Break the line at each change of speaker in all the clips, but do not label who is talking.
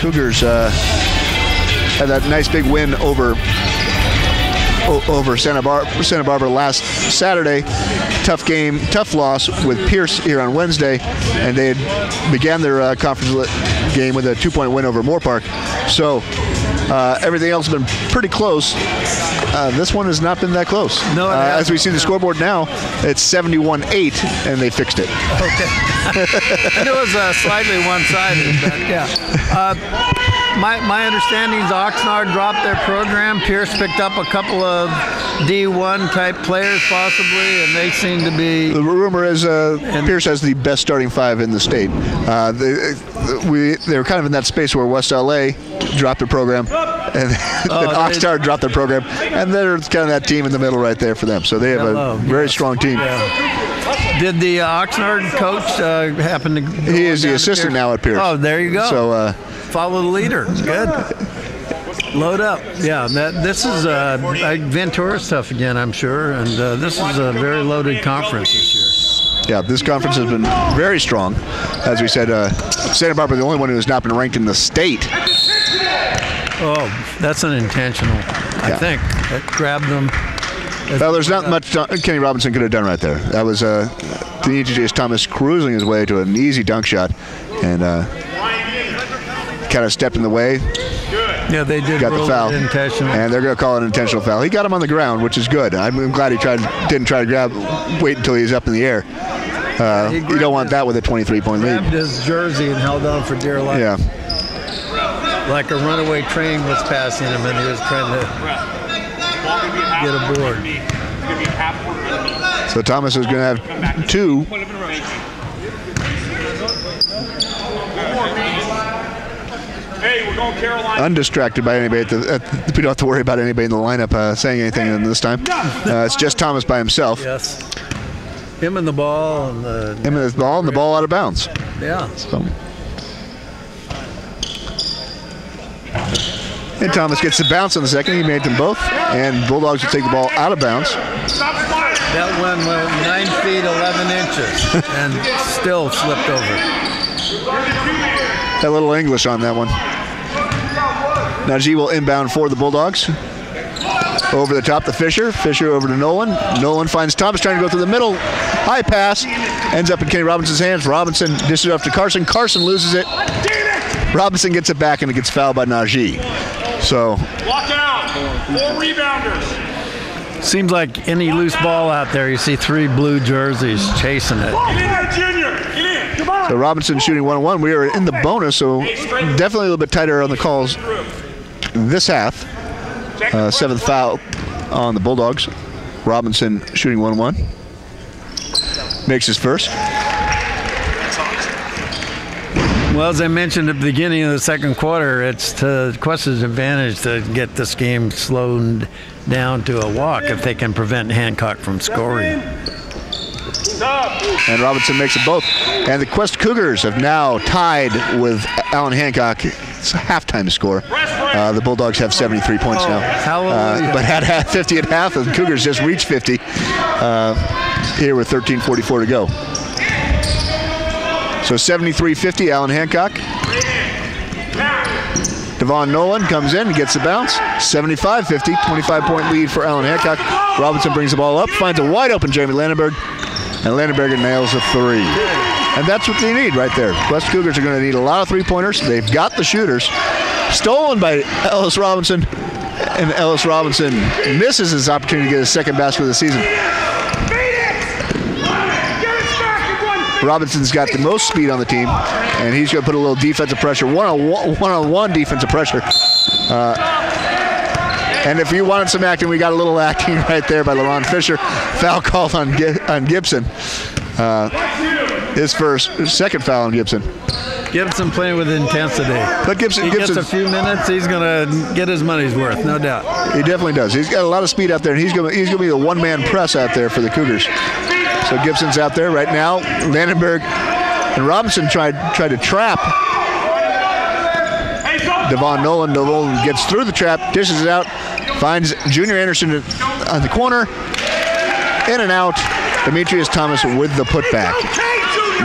Cougars uh, had that nice big win over over Santa, Bar- Santa Barbara last Saturday. Tough game, tough loss with Pierce here on Wednesday, and they had began their uh, conference game with a two-point win over Moorpark. So uh, everything else has been pretty close. Uh, this one has not been that close.
No,
uh, as we see the scoreboard now, it's 71-8, and they fixed it.
and it was uh, slightly one-sided, but yeah. My, my understanding is Oxnard dropped their program. Pierce picked up a couple of D1 type players possibly, and they seem to be.
The rumor is uh, Pierce has the best starting five in the state. Uh, they, we they were kind of in that space where West LA dropped their program, and
Oh,
Oxnard dropped their program, and there's kind of that team in the middle right there for them. So they have
Hello,
a very
yes.
strong team.
Did the uh, Oxnard coach uh, happen to?
He is the assistant now at Pierce.
Oh, there you go.
So uh,
Follow the leader. Good. Load up. Yeah, that this is uh, Ventura stuff again, I'm sure, and uh, this is a very loaded conference this year.
yeah, this conference has been very strong. As we said, uh, Santa Barbara the only one who has not been ranked in the state.
Oh, that's unintentional. I
Yeah.
think that grabbed them.
Well, there's not much Kenny Robinson could have done right there. That was uh, Demetrius Thomas cruising his way to an easy dunk shot, and uh, kind of stepped in the way,
Yeah, they did
got the foul,
it intentional.
and they're going to call it an intentional foul. He got him on the ground, which is good. I'm I'm glad he tried, didn't try to grab, wait until he's up in the air. Uh,
He
you don't want
his-
that with a 23-point
grabbed
lead.
his jersey and held on for dear life.
Yeah,
Like a runaway train was passing him, and he was trying to get aboard.
so Thomas is going to have two.
Hey, we're going Carolina.
undistracted by anybody. At the, at the- we don't have to worry about anybody in the lineup uh, saying anything this time. Uh, it's just Thomas by himself.
Yes. Him and the ball and the
Him and his ball, and the ball out of bounds.
yeah.
So. And Thomas gets the bounce on the second. He made them both. And Bulldogs will take the ball out of bounds.
That one went nine feet eleven inches and still slipped over.
A little English on that one. Najee will inbound for the Bulldogs. Over the top to Fisher. Fisher over to Nolan. Nolan finds Thomas trying to go through the middle. High pass. Ends up in Kenny Robinson's hands. Robinson dishes it off to Carson. Carson loses it. Robinson gets it back and it gets fouled by Najee. So
Lock out. Four rebounders.
Seems like any loose ball out there, you see three blue jerseys chasing it.
So Robinson shooting one on one. We are in the bonus, so definitely a little bit tighter on the calls this half. Uh, seventh foul on the Bulldogs. Robinson shooting one on one. Makes his first.
Well, as I mentioned at the beginning of the second quarter, it's to Cuesta's advantage to get this game slowed down to a walk if they can prevent Hancock from scoring.
And Robinson makes it both. And the Cuesta Cougars have now tied with Allan Hancock. It's a halftime score. Uh, the Bulldogs have 73 points now. Uh, but had had 50 at half, and the Cougars just reached 50 uh, here with 13.44 to go. So 73-50, Allan Hancock. Devon Nolan comes in and gets the bounce. 75-50, 25-point lead for Allan Hancock. Robinson brings the ball up, finds a wide open Jeremy Landenberg, and Landenberger nails a three. And that's what they need right there. West Cougars are going to need a lot of three-pointers. They've got the shooters. Stolen by Ellis Robinson, and Ellis Robinson misses his opportunity to get his second basket of the season. Robinson's got the most speed on the team, and he's going to put a little defensive pressure, one-on-one, one-on-one defensive pressure. Uh, and if you wanted some acting, we got a little acting right there by LaRon Fisher. Foul called on, on Gibson. Uh, his first, his second foul on Gibson.
Gibson playing with intensity.
But Gibson,
He gets a few minutes, he's going to get his money's worth, no doubt.
he definitely does. He's got a lot of speed out there, and he's going to he's to be the one-man press out there for the Cougars. So Gibson's out there right now. Vandenberg and Robinson tried tried to trap Devon Nolan. Nolan gets through the trap, dishes it out, finds Junior Anderson on the corner, in and out. Demetrius Thomas with the putback.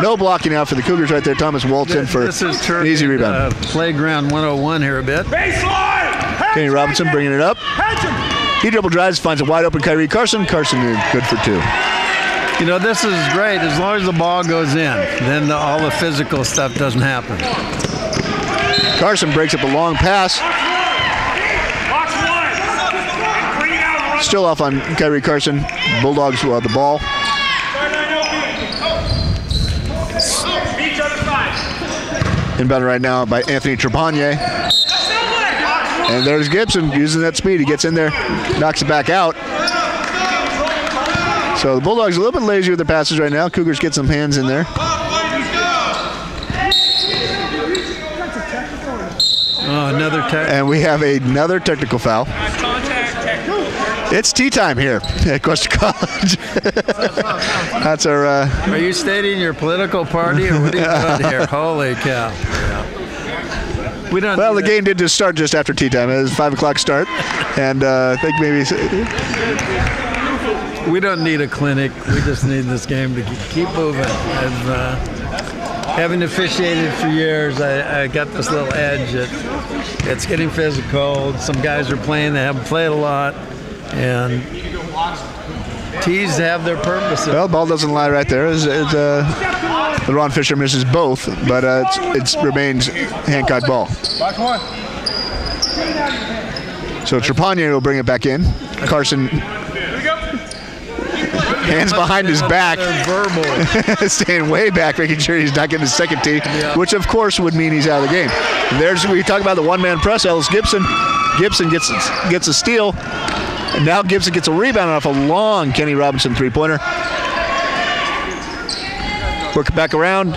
No blocking out for the Cougars right there. Thomas Walton for
this is
an easy rebound.
uh, playground 101 here a bit.
Baseline.
Kenny Robinson bringing it up. He dribble drives, finds a wide open Kyrie Carson. Carson good for two.
You know, this is great as long as the ball goes in. Then the, all the physical stuff doesn't happen.
Carson breaks up a long pass.
Box one. And green out and run.
Still off on Kyrie Carson. Bulldogs will have the ball.
Each other side.
Inbound right now by Anthony Trepanier. And there's Gibson using that speed. He gets in there, knocks it back out. So the Bulldogs a little bit lazy with their passes right now. Cougars get some hands in there.
Oh, another tech.
And we have another technical foul. It's tea time here at Cuesta College. That's our. Uh,
Are you stating your political party or what are you doing here? Holy cow. We don't.
well,
do
the
that.
game did just start just after tea time. It was five o'clock start, and uh, I think maybe
We don't need a clinic. We just need this game to keep moving. I've, uh, having officiated for years, I, I got this little edge. That it's getting physical. Some guys are playing They haven't played a lot, and tees have their purpose.
Well, ball doesn't lie right there. It's, it's, uh, LaRon Fisher misses both, but uh, it's, it remains Hancock ball. So Trepanier will bring it back in. Carson
Here we go.
hands behind his back, staying way back, making sure he's not getting his second tee,
Yeah.
which of course would mean he's out of the game. There's we talk about the one-man press. Ellis Gibson, Gibson gets gets a steal, and now Gibson gets a rebound off a long Kenny Robinson three-pointer. Work it back around.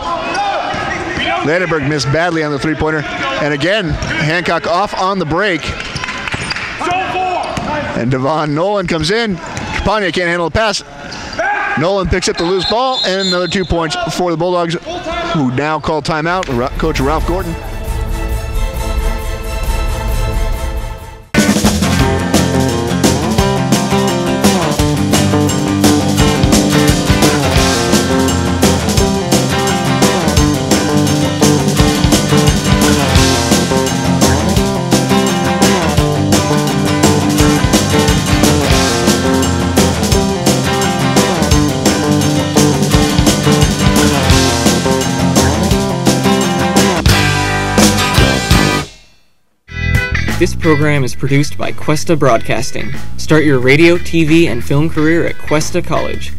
Landenberg missed badly on the three-pointer, and again Hancock off on the break. And Devon Nolan comes in. Trepanier can't handle the pass. Nolan picks up the loose ball and another two points for the Bulldogs, who now call timeout. Coach Ralph Gordon.
This program is produced by Cuesta Broadcasting. Start your radio, TV, and film career at Cuesta College.